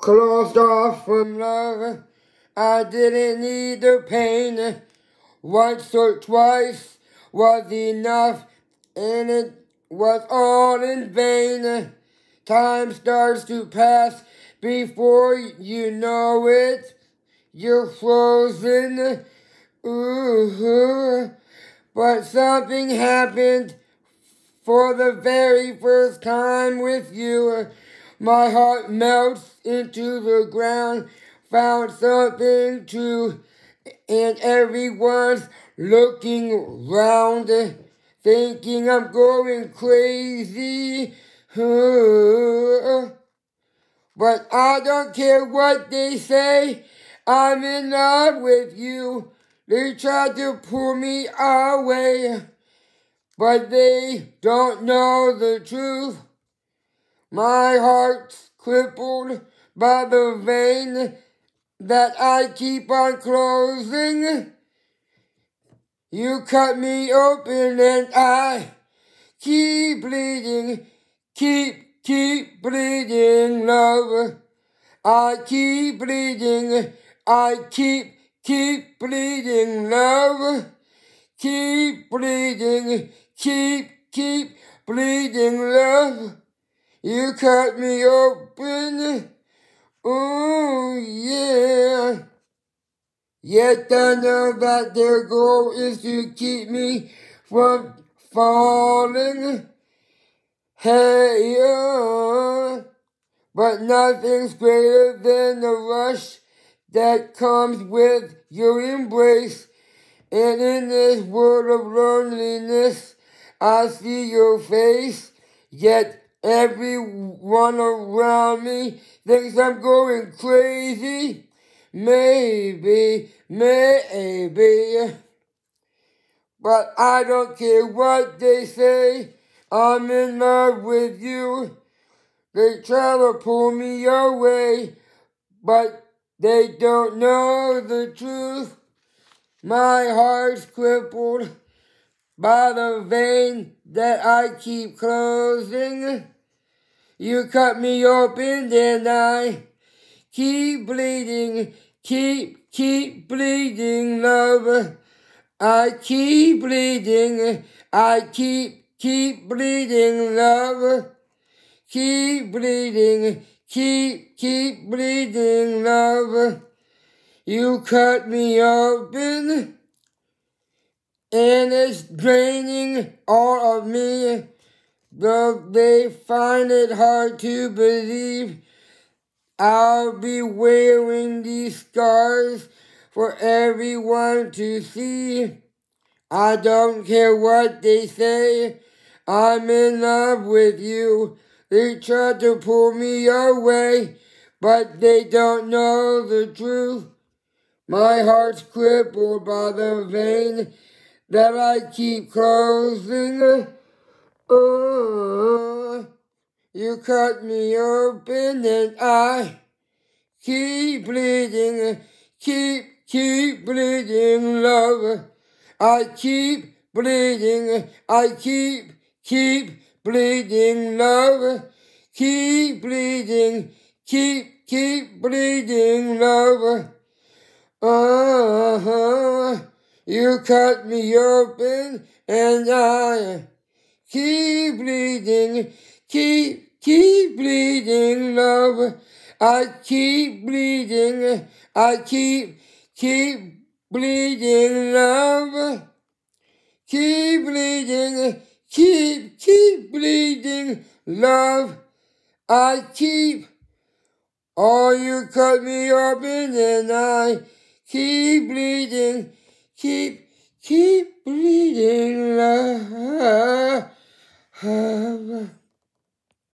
closed off from love. I didn't need the pain. Once or twice was enough, and it was all in vain. Time starts to pass before you know it. You're frozen. Ooh, but something happened for the very first time with you. My heart melts into the ground, found something to, and everyone's looking round, thinking I'm going crazy. But I don't care what they say, I'm in love with you. They tried to pull me away, but they don't know the truth. My heart's crippled by the vein that I keep on closing. You cut me open and I keep bleeding, keep, keep bleeding, love. I keep bleeding, I keep, keep bleeding, love. Keep bleeding, keep, keep bleeding, love. You cut me open. Oh, yeah. Yet I know that their goal is to keep me from falling. Hey, uh, but nothing's greater than the rush that comes with your embrace. And in this world of loneliness, I see your face, yet Everyone around me thinks I'm going crazy. Maybe, maybe. But I don't care what they say. I'm in love with you. They try to pull me away, but they don't know the truth. My heart's crippled by the vein that I keep closing. You cut me open and I keep bleeding, keep, keep bleeding, love. I keep bleeding, I keep, keep bleeding, love. Keep bleeding, keep, keep bleeding, love. You cut me open and it's draining all of me. Though they find it hard to believe, I'll be wearing these scars for everyone to see. I don't care what they say, I'm in love with you. They try to pull me away, but they don't know the truth. My heart's crippled by the vein that I keep closing. You cut me open and I keep bleeding, keep, keep bleeding, love. I keep bleeding, I keep, keep bleeding, love. Keep bleeding, keep, keep bleeding, love. Uh-huh. You cut me open and I keep bleeding, keep, keep bleeding, love. I keep bleeding, I keep, keep bleeding, love. Keep bleeding, keep, keep bleeding, love. I keep, oh, you cut me open and I keep bleeding, keep, keep bleeding love.